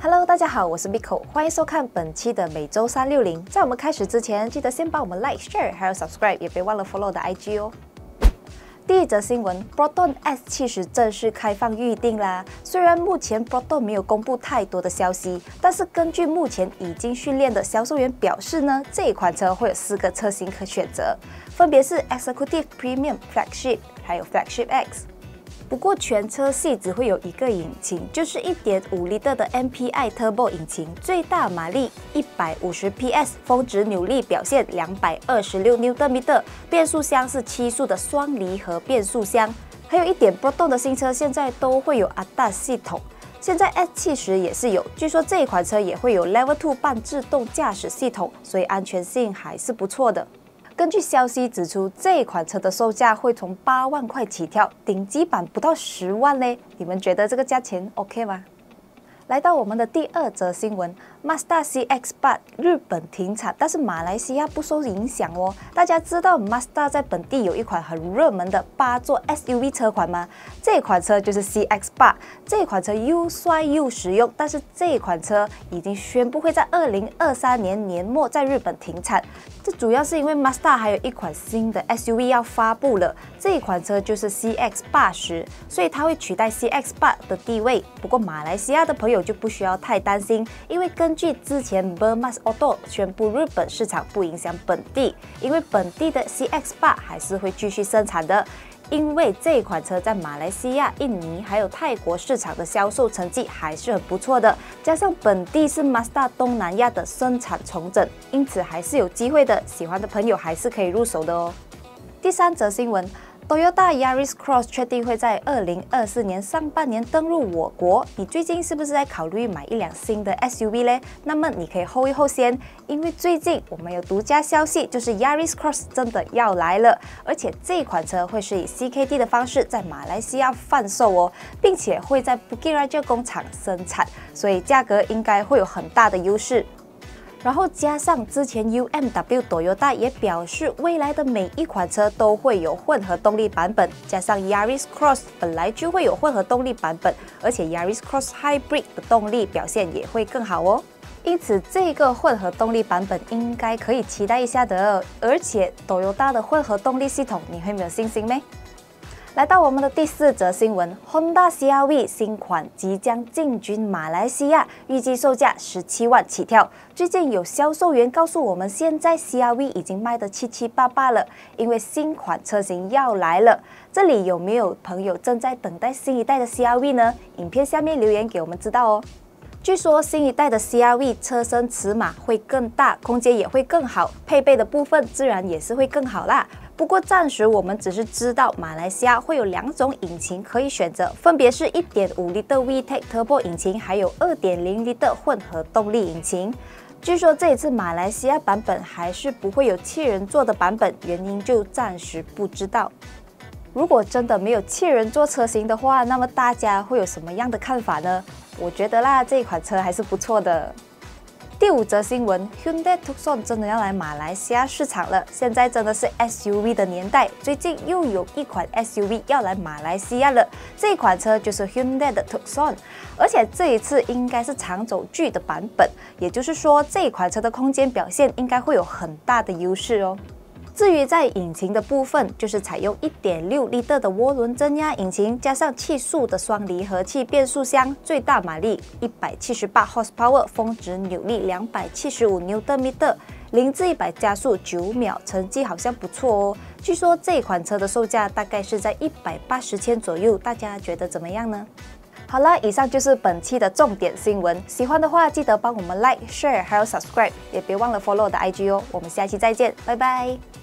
Hello，大家好，我是 Miko，欢迎收看本期的每周三六零。在我们开始之前，记得先帮我们 Like、Share 还有 Subscribe，也别忘了 Follow 的 IG 哦。第一则新闻，Proton S70 正式开放预定啦。虽然目前 Proton 没有公布太多的消息，但是根据目前已经训练的销售员表示呢，这一款车会有四个车型可选择，分别是 Executive Premium、Flagship 还有 Flagship X。不过全车系只会有一个引擎，就是1.5升的 MPI Turbo 引擎，最大马力150 PS，峰值扭力表现226 Nm，变速箱是七速的双离合变速箱。还有一点波动的新车现在都会有 ADAS 系统，现在 S70 也是有，据说这一款车也会有 Level Two 半自动驾驶系统，所以安全性还是不错的。根据消息指出，这款车的售价会从八万块起跳，顶级版不到十万嘞。你们觉得这个价钱 OK 吗？来到我们的第二则新闻，Mazda CX-8 日本停产，但是马来西亚不受影响哦。大家知道 Mazda 在本地有一款很热门的八座 SUV 车款吗？这款车就是 CX-8，这款车又帅又实用，但是这款车已经宣布会在二零二三年年末在日本停产。这主要是因为 Mazda 还有一款新的 SUV 要发布了，这款车就是 CX-80，所以它会取代 CX-8 的地位。不过马来西亚的朋友。就不需要太担心，因为跟根据之前 Burmas Auto 宣布，日本市场不影响本地，因为本地的 CX-8 还是会继续生产的，因为这款车在马来西亚、印尼还有泰国市场的销售成绩还是很不错的，加上本地是 Mazda 东南亚的生产重整，因此还是有机会的，喜欢的朋友还是可以入手的哦。第三则新闻。Toyota Yaris Cross 确定会在二零二四年上半年登陆我国。你最近是不是在考虑买一辆新的 SUV 呢？那么你可以后一后先，因为最近我们有独家消息，就是 Yaris Cross 真的要来了，而且这款车会是以 CKD 的方式在马来西亚贩售哦，并且会在 Bukit Raja 工厂生产，所以价格应该会有很大的优势。然后加上之前 UMW Toyota 也表示，未来的每一款车都会有混合动力版本。加上 Yaris Cross 本来就会有混合动力版本，而且 Yaris Cross Hybrid 的动力表现也会更好哦。因此，这个混合动力版本应该可以期待一下的。而且，Toyota 的混合动力系统，你会没有信心咩？来到我们的第四则新闻，Honda CR-V 新款即将进军马来西亚，预计售价十七万起跳。最近有销售员告诉我们，现在 CR-V 已经卖得七七八八了，因为新款车型要来了。这里有没有朋友正在等待新一代的 CR-V 呢？影片下面留言给我们知道哦。据说新一代的 CR-V 车身尺码会更大，空间也会更好，配备的部分自然也是会更好啦。不过暂时我们只是知道马来西亚会有两种引擎可以选择，分别是一点五 L 的 VTEC Turbo 引擎，还有二点零 L 的混合动力引擎。据说这一次马来西亚版本还是不会有七人座的版本，原因就暂时不知道。如果真的没有七人座车型的话，那么大家会有什么样的看法呢？我觉得啦，这款车还是不错的。第五则新闻，Hyundai Tucson 真的要来马来西亚市场了。现在真的是 SUV 的年代，最近又有一款 SUV 要来马来西亚了。这款车就是 Hyundai 的 Tucson，而且这一次应该是长轴距的版本，也就是说这款车的空间表现应该会有很大的优势哦。至于在引擎的部分，就是采用1.6升的涡轮增压引擎，加上七速的双离合器变速箱，最大马力178 horsepower，峰值扭力275 Nm，零至一百加速九秒，成绩好像不错哦。据说这款车的售价大概是在一百八十千左右，大家觉得怎么样呢？好了，以上就是本期的重点新闻。喜欢的话，记得帮我们 like、share，还有 subscribe，也别忘了 follow 我的 IG 哦。我们下期再见，拜拜。